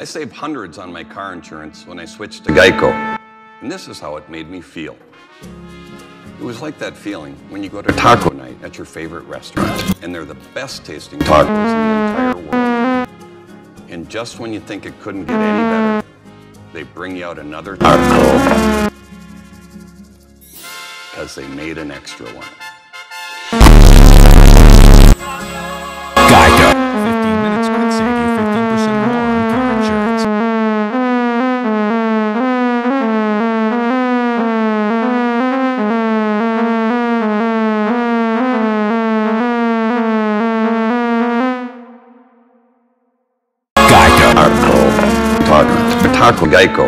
I saved hundreds on my car insurance when I switched to Geico. And this is how it made me feel. It was like that feeling when you go to taco night at your favorite restaurant, and they're the best tasting tacos in the entire world. And just when you think it couldn't get any better, they bring you out another taco. Because they made an extra one. Taco Geico.